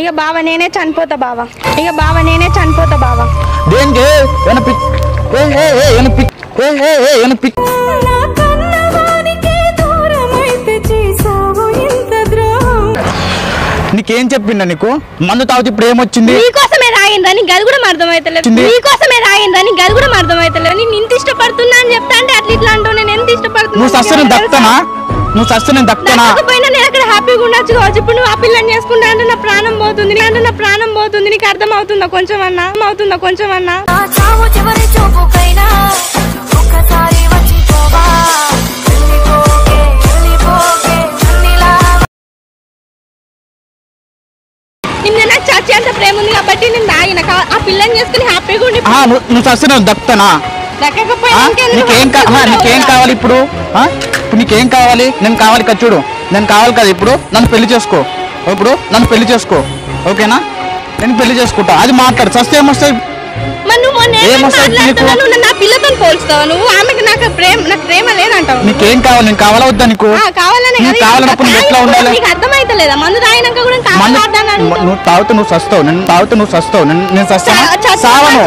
ఇక బావ నేనే చనిపోతా బావ. ఇక బావ నేనే చనిపోతా బావ. దేనికి నీకేం చెప్పిండా నీకు? మందు తాగితే ఇప్పుడు ఏమొచ్చింది? నీకోసమే నీకు గది కూడా అర్థమైతలేదు. నీకోసమే రాగిందా నీకు గది కూడా అర్థమైతలేదు. నేను ఇంత ఇష్టపడుతున్నా అని చెప్తా అంటే అట్లా ఇట్లా అంటూ నేను ఎంత ఇష్టపడుతున్నా నువ్వు సస్సు నేను దక్తానా నువ్వు సస్సు నేను దక్తానా దక్కకపోయినా నేను అక్కడ హ్యాపీగా ఉండొచ్చు కావచ్చు. ఇప్పుడు నువ్వు ఆ పిల్లని చేసుకుంటా అంటే నా ప్రాణం పోతుంది. అంటే నా ప్రాణం పోతుంది. నీకు అర్థం అవుతుందా కొంచెం అన్నా? అవుతుందా కొంచెం అన్నా? నిన్న నాకు చచ్చి అంత ప్రేమ ఉంది కాబట్టి నేను ఆ పిల్లని చేసుకుని హ్యాపీగా ఉండి ఆ, నువ్వు దక్కకపోయినా నీకేం? కావాలి ఇప్పుడు? ఆ? ఇప్పుడు నీకేం కావాలి? నేను కావాలి కదా చూడు. నేను కావాలి కదా ఇప్పుడు? నన్ను పెళ్ళి చేసుకో. ఇప్పుడు నన్ను పెళ్ళి చేసుకో. ఓకేనా? నేను పెళ్ళి చేసుకుంటా. అది మాట్లాడు. సస్తే ఏమొస్తాయి మరి నువ్వు మొన్న? మాట్లాడుతున్నావు? నా పిల్లతో పోల్చుతావు? నువ్వు ఆమెకి నాకు ప్రేమ నాకు ప్రేమ లేదంటావు నీకేం కావాలి? నేను కావాలా వద్దా నీకు? ఆ, కావాలనే కావాలన్నప్పుడు ఎట్లా ఉండాలి? నీకు అర్థమైతలేదా? మందు తాగినాక కూడా నువ్వు తాగుతూ నువ్వు సస్తావు. నేను తాగుతూ నువ్వు సస్తావు. నేను సస్తాను సావను.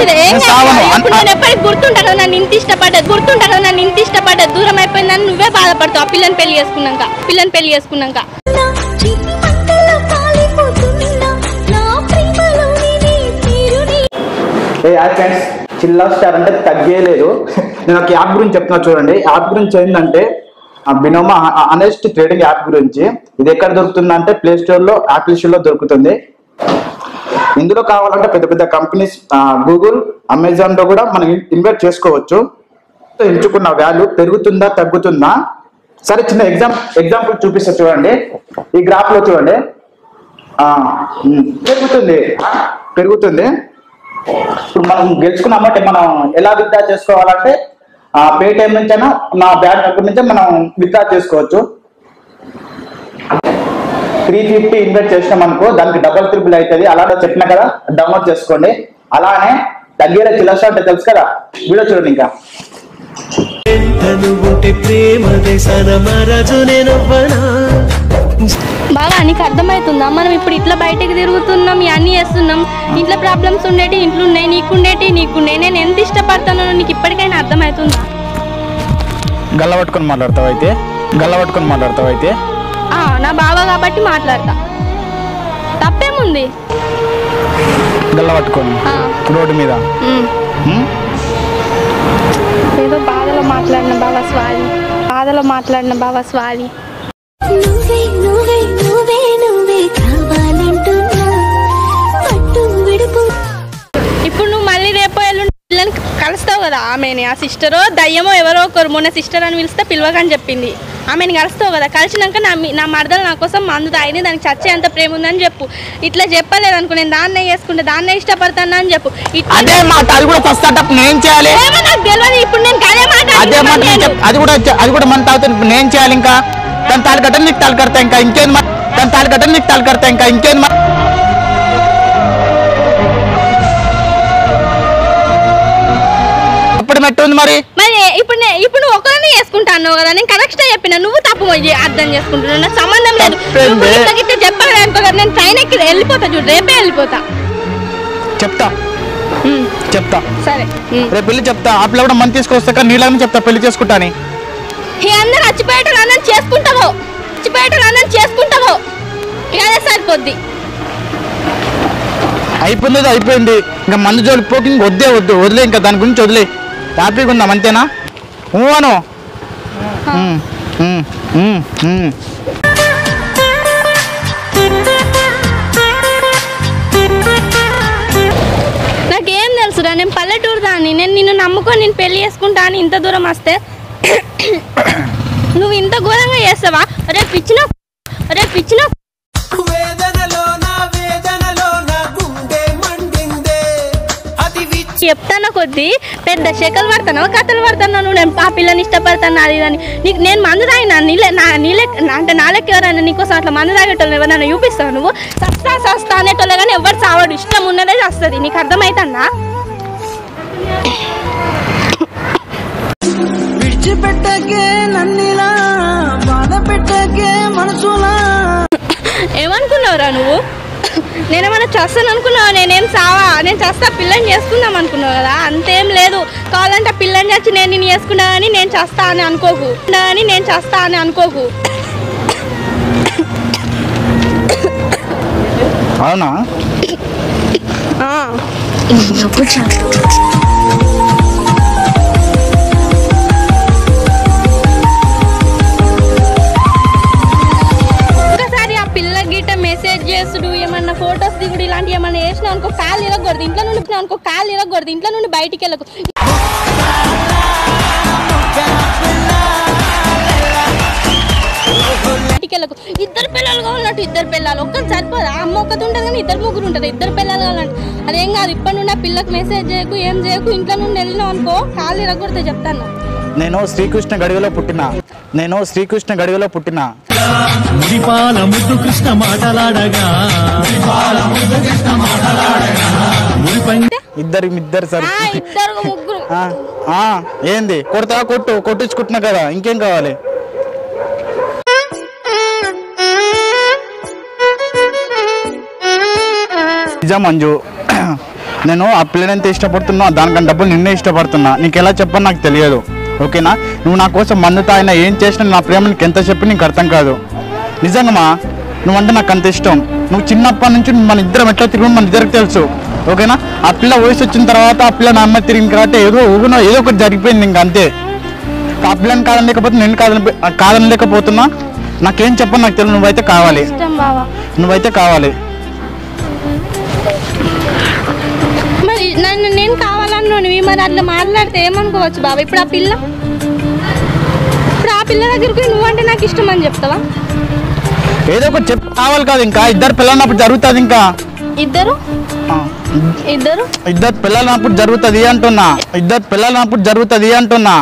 సావను. నేను ఎప్పటికి గుర్తుంటాను నన్ను ఇంత ఇష్టపడ్డది గుర్తుంటాను నన్ను ఇంత ఇష్టపడ్డది దూరం అయిపోయిందని నువ్వే బాధపడతావు. ఆ పిల్లని పెళ్ళి చేసుకున్నాక. పిల్లని పెళ్ళి చేసుకున్నాక. ఏ హాయ్ ఫ్రెండ్స్ చిల్లా స్టార్ అంటే తగ్గేలేదు. నేను ఒక యాప్ గురించి చెప్తున్నా చూడండి. యాప్ గురించి ఏంటంటే బినోమా అనెస్ట్ ట్రేడింగ్ యాప్ గురించి. ఇది ఎక్కడ దొరుకుతుంది అంటే ప్లే స్టోర్లో యాపిల్ స్టోర్లో దొరుకుతుంది. ఇందులో కావాలంటే పెద్ద పెద్ద కంపెనీస్ గూగుల్ అమెజాన్లో కూడా మనం ఇన్వెస్ట్ చేసుకోవచ్చు. ఎంచుకున్న వాల్యూ పెరుగుతుందా తగ్గుతుందా? సరే చిన్న ఎగ్జామ్ ఎగ్జాంపుల్ చూపిస్తా చూడండి. ఈ గ్రాఫ్లో చూడండి. పెరుగుతుంది. పెరుగుతుంది. ఇప్పుడు మనం గెలుచుకున్నామంటే మనం ఎలా విత్డ్రా చేసుకోవాలంటే ఆ పేటిఎం నుంచైనా నా బ్యాంక్ అకౌంట్ నుంచి మనం విత్డ్రా చేసుకోవచ్చు. త్రీ ఫిఫ్టీ ఇన్వెస్ట్ చేసినాం అనుకో దానికి డబల్ త్రిబుల్ అవుతుంది. అలాగే చెప్పిన కదా డౌన్లోడ్ చేసుకోండి. అలానే దగ్గర చిల్లస అంటే తెలుసు కదా వీడియో చూడండి ఇంకా. బాగా నీకు అర్థమవుతుందా మనం ఇప్పుడు ఇట్లా బయటకు తిరుగుతున్నాం అన్ని చేస్తున్నాం. ఇంట్లో ప్రాబ్లమ్స్ ఉండేటి ఇంట్లో ఉన్నాయి నీకుండేటి నీకుండే నేను ఎంత ఇష్టపడతానో నీకు ఇప్పటికైనా అర్థమవుతుందా గల్ల పట్టుకొని మాట్లాడతావు అయితే? గల్ల పట్టుకొని మాట్లాడతావు అయితే? ఆ, నా బావ కాబట్టి మాట్లాడతా. తప్పేముంది? గల్ల పట్టుకొని ఆ, రోడ్డు మీద. బాధలో మాట్లాడిన బావ స్వామి. బాధలో మాట్లాడిన బావ స్వామి. కలుస్తావు కదా ఆమెని. ఆ సిస్టరో దయ్యమో ఎవరో ఒకరు మొన్న సిస్టర్ అని పిలిస్తే పిలవకని చెప్పింది. ఆమెని కలుస్తావు కదా. కలిసినాక నా మీ- నా మరదలు నా కోసం మందు తాగింది దానికి చచ్చే అంత ప్రేమ ఉందని చెప్పు. ఇట్లా చెప్పలేదు అనుకో నేను దాన్నే చేసుకుంటే దాన్నే ఇష్టపడతాను అని చెప్పు. అదే మాట అది కూడా ఫస్ట్ నేను చేయాలి? నాకు తెలియదు ఇప్పుడు నేను అదే మాట అదే మాట అది కూడా అది కూడా మన తాగుతాను నేను చేయాలి ఇంకా? తన తాళి కట్ట నీకు కడతా ఇంకా ఇంకేం మా తన తాళి కట్ట నీకు తాళి కడతా ఇంకా ఇంకేం ఉంది మరి? మరి ఇప్పుడు నే- ఇప్పుడు నువ్వు ఒకరిని చేసుకుంటాను కదా నేను కరెక్ట్ చెప్పిన నువ్వు తప్పు పోయి అర్థం చేసుకుంటున్నావు నాకు సంబంధం లేదు. తప్పేంది? నువ్వు ఇంత గిట్ట చెప్పాలి అనుకో కదా నేను ట్రైన్ ఎక్కి వెళ్ళిపోతా చూడు రేపే వెళ్ళిపోతా. చెప్తా. ఉమ్, చెప్తా. సరే. ఉమ్. రేపు పెళ్ళి చెప్తా. ఆ పిల్ల కూడా మంది తీసుకొస్తాక నీళ్ళని చెప్తా పెళ్ళి చేసుకుంటాని. ఈ అందరు చచ్చిపోయేటోళ్ళు అన్నం చేసుకుంటావో. చచ్చిపోయేటోళ్ళు అన్నం చేసుకుంటావో. ఇక అదే సరిపోద్ది. అయిపోయింది అయిపోయింది. ఇంకా మందు జోలి పోకి ఇంక వద్దే వద్దు. వదిలే ఇంకా దాని గురించి వదిలే. హ్యాపీగా ఉందాం అంతేనా అను. నాకేం తెలుసురా నేను పల్లెటూరు దాన్ని నేను నిన్ను నమ్ముకొని నేను పెళ్ళి చేసుకుంటా అని ఇంత దూరం వస్తే నువ్వు ఇంత ఘోరంగా చేస్తావా? రేపు ఇచ్చిన రేపు ఇచ్చిన చెప్తాను కొద్దీ పెద్ద శకలు పడతాను కథలు పడతాను నువ్వు నేను ఆ పిల్లని ఇష్టపడతాను అది అని. నీకు నేను మందు తాగినా నీళ్ళే నా నీళ్ళే అంటే నా లెక్క ఎవరైనా నీకోసం అట్లా మందు తాగేటోళ్ళు ఎవరైనా చూపిస్తావు నువ్వు? సస్తా సస్తా అనేటోళ్ళు కానీ ఎవరు చావడు ఇష్టం ఉన్నదే వస్తుంది నీకు అర్థమవుతుందా విడిచిపెట్టకే నన్నిలా బాధ పెట్టకే మనసులా. ఏమనుకున్నావురా నువ్వు? నేనేమన్నా చేస్తాను అనుకున్నావు? నేనేం సావా నేను చేస్తా పిల్లని చేసుకుందాం అనుకున్నావు కదా? అంతేం లేదు. కావాలంటే ఆ పిల్లని చచ్చి నేను నేను చేసుకున్నా అని నేను చేస్తా అని అనుకోకు. అని నేను చేస్తా అని అనుకోకు. అవునా? ఫొటోస్ కూడా ఇలాంటి ఏమైనా వేసినా అనుకో కాలు ఇరగకూడదు ఇంట్లో నుండి అనుకో కాలు ఇరగకూడదు ఇంట్లో నుండి బయటికి వెళ్ళకు. బయటికి వెళ్ళకు. ఇద్దరు పిల్లలు కావాలంటే ఇద్దరు పిల్లలు. ఒక్కరు సరిపోదు. అమ్మ ఒక్కటి ఉంటుంది కానీ ఇద్దరు ముగ్గురు ఉంటారు ఇద్దరు పిల్లలు కావాలంటే. అదేం కాదు ఇప్పటి నుండి ఆ పిల్లకి మెసేజ్ చేయకు ఏం చేయకు ఇంట్లో నుండి వెళ్ళినావు అనుకో కాలు ఇరగకూడదు చెప్తాను. నేను శ్రీకృష్ణ గడిగలో పుట్టిన. నేను శ్రీకృష్ణ గడిగలో పుట్టిన. ముడిపాల ముద్దు కృష్ణ మాటలాడగా. ఇద్దరు ఇద్దరు సరి. ఇద్దరు ముగ్గురు. ఏంది? కొడతా కొట్టు కొట్టించుకుంటున్నా కదా ఇంకేం కావాలి? నిజం మంజు నేను ఆ పిల్లని ఎంత ఇష్టపడుతున్నా దానికన్నా డబ్బులు నిన్నే ఇష్టపడుతున్నా. నీకు ఎలా చెప్పని నాకు తెలియదు. ఓకేనా? నువ్వు నా కోసం మందు తాగినా ఏం చేసినా నా ప్రేమ నీకు ఎంత చెప్పి నీకు అర్థం కాదు. నిజంగా నువ్వంటే నాకు అంత ఇష్టం. నువ్వు చిన్నప్పటి నుంచి మన ఇద్దరం ఎట్లా తిరుగు మన ఇద్దరికి తెలుసు. ఓకేనా? ఆ పిల్ల వయసు వచ్చిన తర్వాత ఆ పిల్ల నా అమ్మ తిరిగింది కాబట్టి ఏదో ఊగునో ఏదో ఒకటి జరిగిపోయింది ఇంకా అంతే. ఆ పిల్లని కాదని లేకపోతే నేను కాదని కాదని లేకపోతున్నా నాకేం చెప్పని నాకు తెలియదు. నువ్వైతే కావాలి. నువ్వైతే కావాలి. మరి నన్ను నేను కావాలన్నాను నువ్వు మరి అట్లా మాట్లాడితే ఏమనుకోవచ్చు బాబా? ఇప్పుడు ఆ పిల్ల ఇప్పుడు ఆ పిల్ల దగ్గరికి నువ్వంటే నాకు ఇష్టం అని చెప్తావా? ఏదో ఒకటి చెప్పి కావాలి కాదు ఇంకా. ఇద్దరు పిల్లలన్నప్పుడు జరుగుతుంది ఇంకా. ఇద్దరు? ఆ, ఇద్దరు? ఇద్దరు పిల్లలన్నప్పుడు జరుగుతుంది అంటున్నా. ఇద్దరు పిల్లలన్నప్పుడు జరుగుతుంది అంటున్నా.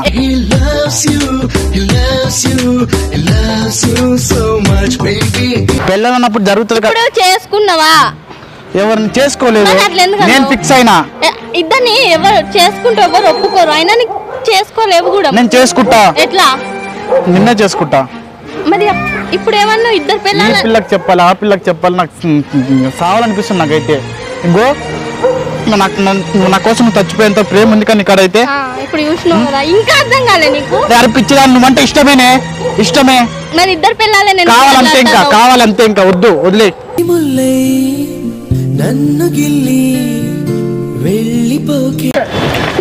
పిల్లలన్నప్పుడు జరుగుతుంది కదా ఇప్పుడు చేసుకున్నావా? ఎవరిని చేసుకోలేదు. మరి అట్లా ఎందుకు నేను? ఫిక్స్ అయినా. ఇద్దరిని ఎవరు చేసుకుంటే ఎవరు ఒప్పుకోరు అయినా చేసుకోలేవు కూడా. నేను చేసుకుంటా. ఎట్లా? నిన్నే చేసుకుంటా. మరి ఇప్పుడు ఏమన్నా ఇద్దరు పిల్లలు పిల్లకి చెప్పాలి ఆ పిల్లకి చెప్పాలి నాకు సావాలనిపిస్తుంది నాకైతే. ఇంకో నాకు నా కోసం చచ్చిపోయేంత ప్రేమ ఉంది కానీ ఇక్కడైతే. ఆ, ఇప్పుడు చూసినావు కదా ఇంకా అర్థం కాలే నీకు. అరే పిచ్చిదాన్ని నువ్వంటే ఇష్టమేనే ఇష్టమే. మరి ఇద్దరు పిల్లలే నేను కావాలంతే ఇంకా. కావాలంతే ఇంకా వద్దు వదిలే. నన్ను గిల్లి వెళ్ళిపోకే.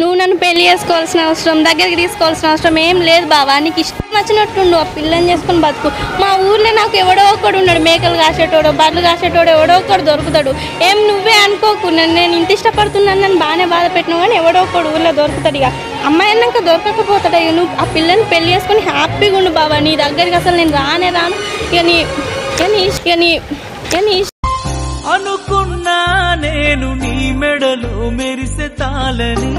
నువ్వు నన్ను పెళ్ళి చేసుకోవాల్సిన అవసరం దగ్గరికి తీసుకోవాల్సిన అవసరం ఏం లేదు బావా. నీకు ఇష్టం వచ్చినట్టుండు ఆ పిల్లని చేసుకొని బతుకు. మా ఊర్లో నాకు ఎవడో ఒకడు ఉన్నాడు మేకలు కాసేటోడు బర్రెలు కాసేటోడు ఎవడో ఒకడు దొరుకుతాడు. ఏం నువ్వే అనుకోకు నన్ను నేను ఇంత ఇష్టపడుతున్నాను నన్ను బాగానే బాధ పెట్టినావు కానీ ఎవడో ఒకడు ఊర్లో దొరుకుతాడు ఇక. అమ్మాయి అన్నాక దొరకకపోతాడు ఇక. నువ్వు ఆ పిల్లని పెళ్ళి చేసుకొని హ్యాపీగా ఉండు బావా. నీ దగ్గరికి అసలు నేను రానే రాను. ఇక నీ ఇక నీ ఇక నీ ఇక నీ నేను నీ మెడలో మెరిసే తాళని.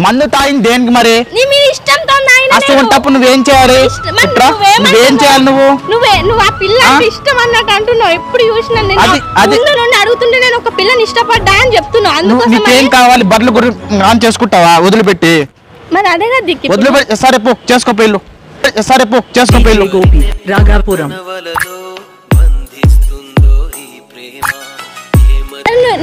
మందు తాగింది దేనికి మరి? నీ మీద ఇష్టంతో నాయన అసలు నేను- ఉంటప్పుడు నువ్వేం చేయాలి? ఇష్టం- మరి నువ్వేమంటున్నావు? నువ్వేం చేయాలి నువ్వు? నువ్వే నువ్వు ఆ పిల్ల? అంటే ఇష్టం అన్నట్టు అంటున్నావు. ఎప్పుడు చూసినా నేను అది- అది- ముందు నుండి అడుగుతుంటే నేను ఒక పిల్లని ఇష్టపడ్డా అని చెప్తున్నావు. నువ్వు అందుకోసం నీకేం కావాలి? బర్రెలు గురి ఆన్ చేసుకుంటావా? వదిలిపెట్టి. మరి అదే కదా దిక్కు. వదిలిపెట్టి. సరే పో. చేసుకో పెళ్ళు. సరే పో. చేసుకో పెళ్ళు. గోపి రాగాపురం.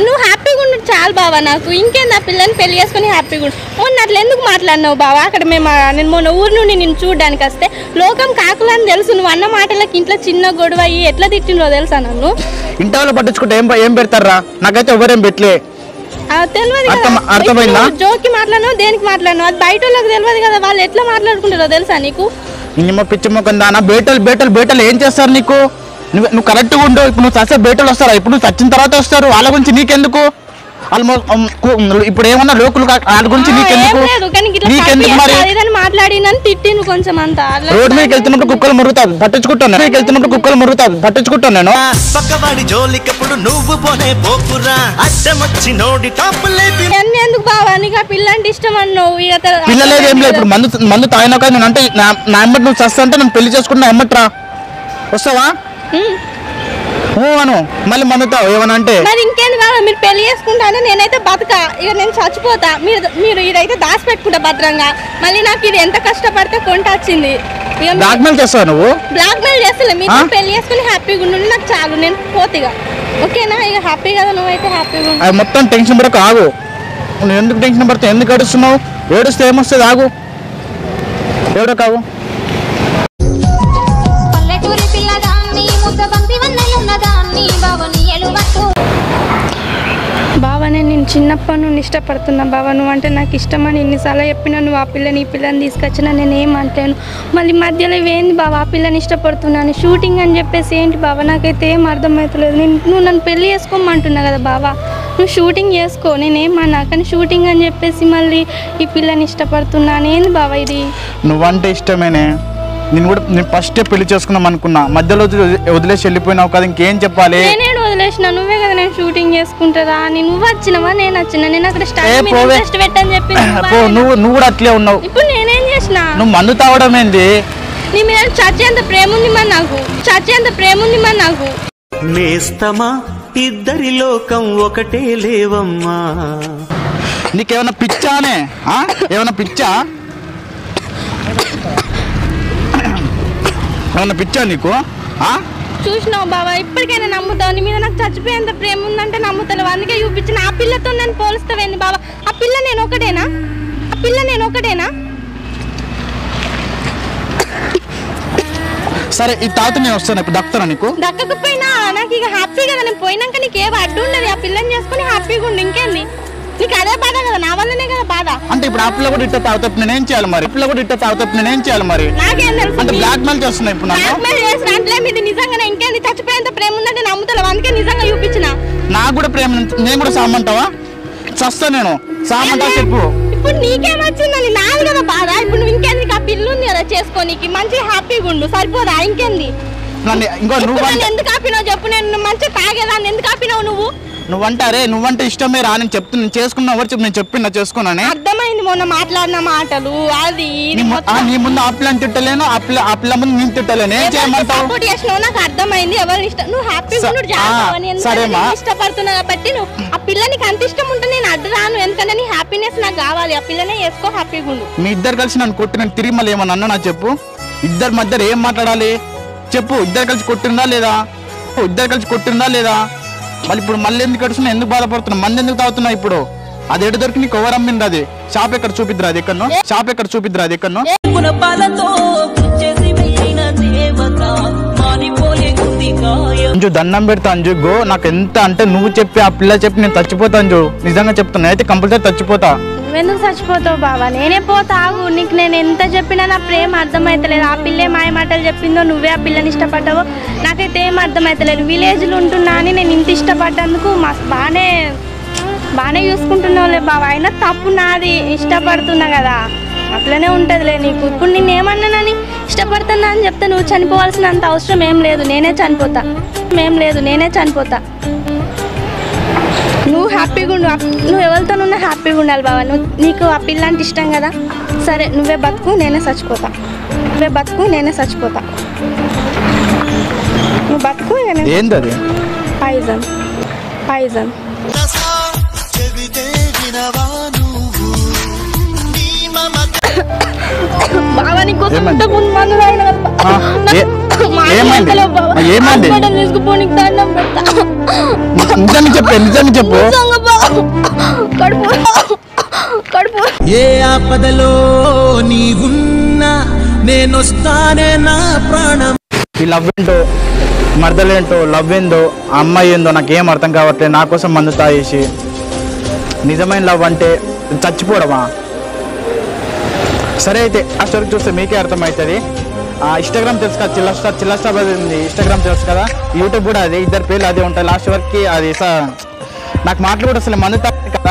నువ్వు హ్యాపీగా ఉండు చాలు బావా నాకు. ఇంకేంది ఆ పిల్లని పెళ్ళి చేసుకుని హ్యాపీగా ఉండు. మొన్న అట్లా ఎందుకు మాట్లాడినావు బావా? అక్కడ మేము నేను మొన్న ఊరు నుండి నేను చూడడానికి వస్తే లోకం కాకులని తెలుసు. నువ్వు అన్న మాటలకి ఇంట్లో చిన్న గొడవ అయ్యి ఎట్లా తిట్టిండ్రో తెలుసా నన్ను? ఇంటి వాళ్ళు పట్టించుకుంటే ఏం ఏం పెడతారా? నాకైతే ఎవరేం పెట్టలే. అర్థమైందా? జోకి మాట్లాడినావు దేనికి మాట్లాడినావు? అది బయట వాళ్ళకి తెలియదు కదా వాళ్ళు ఎట్లా మాట్లాడుకుంటారో తెలుసా నీకు? నిమ్మ పిచ్చి మొక్కం దానా? బేటలు బేటలు బేటలు ఏం చేస్తారు నీకు? నువ్వు నువ్వు కరెక్ట్గా ఉండు. ఇప్పుడు నువ్వు చస్తే బేటలు వస్తారా? ఇప్పుడు నువ్వు చచ్చిన తర్వాత వస్తారు. వాళ్ళ గురించి నీకెందుకు? వాళ్ళు కు- ఇప్పుడు ఏమన్నా లోకులు వాళ్ళ గురించి నీకెందుకు? నీకెందుకు మరి? మాట్లాడినని తిట్టిండు కొంచెం అంత. రోడ్డు మీదకి వెళ్తున్నప్పుడు కుక్కలు మురుగుతావు పట్టించుకుంటాను మీదకి వెళ్తున్నప్పుడు కుక్కలు మురుగుతావు పట్టించుకుంటాను నేను. పక్కవాడి జోలికప్పుడు నువ్వు పోనే పోకురా అడ్డమొచ్చి నోడి టాప్ లేపి ఎందుకు బావా? నీకు ఆ పిల్ల అంటే ఇష్టం అన్నావు. ఇక పిల్లలేదు ఏం లేదు. ఇప్పుడు మందు మందు తాగినాక నేను అంటే నా నా ఎమ్మటి నువ్వు చస్తా అంటే నేను పెళ్ళి చేసుకుంటున్నా. ఎమ్మట్రా వస్తావా? అను మళ్ళీ మందు తావు ఏమన్నా అంటే? మరి ఇంకేంది బావా మీరు పెళ్ళి చేసుకుంటానే నేనైతే బతక. ఇక నేను చచ్చిపోతా. మీరు మీరు ఇదైతే దాచిపెట్టుకుంటా భద్రంగా. మళ్ళీ నాకు ఇది ఎంత కష్టపడితే కొంట వచ్చింది బ్లాక్ మెయిల్ చేస్తావు నువ్వు? బ్లాక్ మెయిల్ చేస్తలే. మీరు? పెళ్ళి చేసుకుని హ్యాపీగా ఉండి నాకు చాలు నేను పోతిగా ఓకేనా? ఇక హ్యాపీ కదా నువ్వైతే హ్యాపీగా. అది మొత్తం టెన్షన్ పడక ఆగు. నువ్వు ఎందుకు టెన్షన్ పడతావు? ఎందుకు ఏడుస్తున్నావు? ఏడుస్తే ఏమొస్తుంది? ఆగు. ఏడకాగు పల్లెటూరి బావని నేను నేను చిన్నప్పటి నుండి ఇష్టపడుతున్నా. బావ నువ్వు అంటే నాకు ఇష్టమని ఎన్నిసార్లు చెప్పినా నువ్వు ఆ పిల్లని ఈ పిల్లని తీసుకొచ్చినా నేను ఏమంటాను మళ్ళీ మధ్యలో ఇవేంది బావ? ఆ పిల్లని ఇష్టపడుతున్నాను. షూటింగ్ అని చెప్పేసి ఏంటి బావ? నాకైతే ఏం అర్థమవుతలేదు నేను నువ్వు నన్ను పెళ్ళి చేసుకోమంటున్నా కదా బావ? నువ్వు షూటింగ్ చేసుకో. నేనేమన్నా? కానీ షూటింగ్ అని చెప్పేసి మళ్ళీ ఈ పిల్లని ఇష్టపడుతున్నాను. ఏంది బావ ఇది? నువ్వంటే ఇష్టమేనే. నేను కూడా నేను ఫస్ట్ పెళ్ళి చేసుకుందాం అనుకున్నా. మధ్యలో వదిలే- వదిలేసి వెళ్ళిపోయినావు కదా ఇంకేం చెప్పాలి? నేనేడు వదిలేసిన నువ్వే కదా నేను షూటింగ్ చేసుకుంటారా అని నువ్వు వచ్చినవా నేను వచ్చినా? నేను అక్కడ స్టార్ట్ పెట్టని చెప్పి పో నువ్వు నువ్వు కూడా అట్లే ఉన్నావు. ఇప్పుడు నేనేం చేసిన? నువ్వు మందు తాగడం ఏంది? నీ మీద చచ్చేంత ప్రేమ ఉంది మరి నాకు. చచ్చేంత ప్రేమ ఉంది మరి నాకు. నేస్తమా? ఇద్దరి లోకం ఒకటే లేవమ్మా. నీకేమైనా పిచ్చానే? ఆ? ఏమైనా పిచ్చా? ఏమైనా పిచ్చా నీకు? చూసినావు బాబా ఇప్పటికైనా నమ్ముతావు. నీ మీద నాకు చచ్చిపోయేంత ప్రేమ ఉందంటే నమ్ముతావు అందుకే చూపించిన ఆ పిల్లతో నన్ను పోలుస్తావేంది బాబా ఆ పిల్ల నేను ఒకటేనా? ఆ పిల్ల నేను ఒకటేనా? సరే ఈ తాత నేను వస్తాను. ఇప్పుడు దక్కుతాను నీకు? దక్కకపోయినా నాకు ఇక హ్యాపీ కదా. నేను పోయినాక నీకు ఏ అడ్డు ఉండదు. ఆ పిల్లని చేసుకుని హ్యాపీగా ఉండు. ఇంకేంది? నీకు అదే బాధ కదా నా వల్లనే కదా బాధ? అంటే ఇప్పుడు ఆ పిల్ల కూడా ఇట్ట తాగుతాపు నేనేం చేయాలి మరి? పిల్ల కూడా ఇట్ట తాగుతాపు నేనేం చేయాలి మరి? నాకేం తెలుసు అంటే బ్లాక్ మెయిల్ చేస్తున్నాయి ఇప్పుడు నన్ను బ్లాక్మెయిల్ చేసిన అంటే మీది నిజంగానే ఇంకేంది? చచ్చిపోయేంత ప్రేమ ఉందంటే నమ్ముతలేవు అందుకే నిజంగా చూపించిన. నాకు కూడా ప్రేమ. నేను కూడా సామంటావా? చస్తా నేను. సామంటా చెప్పు. ఇప్పుడు నీకేమొచ్చిందని నాది కదా బాధ. ఇప్పుడు నువ్వు ఇంకేంది? ఆ పిల్లు ఉంది కదా చేసుకోనీకి మంచిగా హ్యాపీగా ఉండు. సరిపోదా? ఇంకేంది? నన్ను ఇంకో ఇప్పుడు నువ్వంటే నన్ను ఎందుకు ఆపినావు? చెప్పు. నేను మంచిగా తాగేదాన్ని. ఎందుకు ఆపినావు నువ్వు? నువ్వంటే అరే నువ్వంటే ఇష్టమే రా నేను చెప్తున్నా నేను చేసుకున్నా ఎవరు చెప్పు నేను చెప్పిన చేసుకున్నానే? అర్థమైంది మొన్న మాట్లాడిన మాటలు అది ఇది నీ ము- మొత్తం. ఆ, నీ ముందు ఆ పిల్లని తిట్టలేను ఆ పిల్ల ఆ పిల్ల ముందు నేను తిట్టలేను ఏం ఎవరికి చేయమంటావు? సపోర్ట్ చేసినావు నాకు అర్థమైంది ఎవరిని ఇష్టం నువ్వు హ్యాపీగా స- ఆ, సరేమా. నేను ఇష్టపడుతున్నా కాబట్టి నువ్వు ఆ పిల్ల నీకు అంత ఇష్టం ఉంటే నేను అడ్డు రాను ఎందుకంటే నీ హ్యాపీనెస్ నాకు కావాలి ఆ పిల్లనే చేసుకో హ్యాపీగా ఉండు. మీ ఇద్దరు కలిసి నన్ను కొట్టి నేను తిరిగి మళ్ళీ ఏమన్నా అన్నా చెప్పు. ఇద్దరి మధ్యలో ఏం మాట్లాడాలి? చెప్పు ఇద్దరు కలిసి కొట్టిందా లేదా? ఇద్దరు కలిసి కొట్టిందా లేదా? మళ్ళీ ఇప్పుడు మళ్ళీ ఎందుకు కడుస్తున్నా ఎందుకు బాధపడుతున్నా మంది ఎందుకు తాగుతున్నా ఇప్పుడు? అది ఎటు దొరికి నీకు ఎవరు అమ్మింది అది. షాప్ ఎక్కడ చూపిద్దురా అది ఎక్కడో షాప్ ఎక్కడ చూపిద్దురా అది ఎక్కడో అంజు దండం పెడతా అంజు గో. నాకు ఎంత అంటే నువ్వు చెప్పి ఆ పిల్ల చెప్పి నేను చచ్చిపోతా అంజు. నిజంగా చెప్తున్నా. అయితే కంపల్సరీ చచ్చిపోతా. నువ్వెందుకు చచ్చిపోతావు బాబా నేనే పోతాగు నీకు నేను ఎంత చెప్పినా నా ప్రేమ అర్థమైతలేదు. ఆ పిల్లే మాయ మాటలు చెప్పిందో నువ్వే ఆ పిల్లని ఇష్టపడ్డావో నాకైతే ఏం అర్థమవుతలేదు విలేజ్లో ఉంటున్నా అని నేను ఇంత ఇష్టపడ్డందుకు మస్తు బాగానే బాగానే చూసుకుంటున్నావులే బాబా అయినా తప్పు నాది. ఇష్టపడుతున్నా కదా. అట్లనే ఉంటుందిలే నీకు. ఇప్పుడు నేను ఏమన్నానని ఇష్టపడుతున్నా అని చెప్తే నువ్వు చనిపోవాల్సినంత అవసరం ఏం లేదు. నేనే చనిపోతా. ఏం లేదు. నేనే చనిపోతా. నువ్వు హ్యాపీగా ఉండు. నువ్వు ఎవరితోనున్నా హ్యాపీగా ఉండాలి బాబా నువ్వు నీకు ఆ పిల్ల అంటే ఇష్టం కదా. సరే నువ్వే బతుకు నేనే చచ్చిపోతా. నువ్వే బతుకు నేనే చచ్చిపోతా. నువ్వు బతుకు అది పాయిజన్ పాయిజన్ బాబా నీకోసం ఏమైంది? ఇంత ముందు మందు ఏమైంది? చెప్పు నిజంగా చెప్పు ఏ ఆపదలో నీవున్నా నేనొస్తానే నా ప్రాణం. ఈ లవ్ ఏంటో మరదలేంటో లవ్ ఏందో ఆ అమ్మాయి ఏందో నాకేం అర్థం కావట్లేదు. నా కోసం మందు తాగేసి. నిజమైన లవ్ అంటే చచ్చిపోవడమా? సరే అయితే ఆ స్టోరీ చూస్తే మీకే అర్థమవుతుంది. ఇన్స్టాగ్రామ్ తెలుసు కదా చిల్ల స్టార్ చిల్ల స్టార్ అది ఉంది. ఇన్స్టాగ్రామ్ తెలుసు కదా యూట్యూబ్ కూడా అదే ఇద్దరు పేర్లు అదే ఉంటాయి. లాస్ట్ వరకు అది నాకు మాటలు కూడా అసలు మందు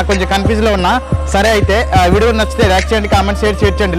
కొంచెం కన్ఫ్యూజ్లో ఉన్నా. సరే అయితే వీడియో నచ్చితే లైక్ చేయండి కామెంట్ షేర్ చేయండి.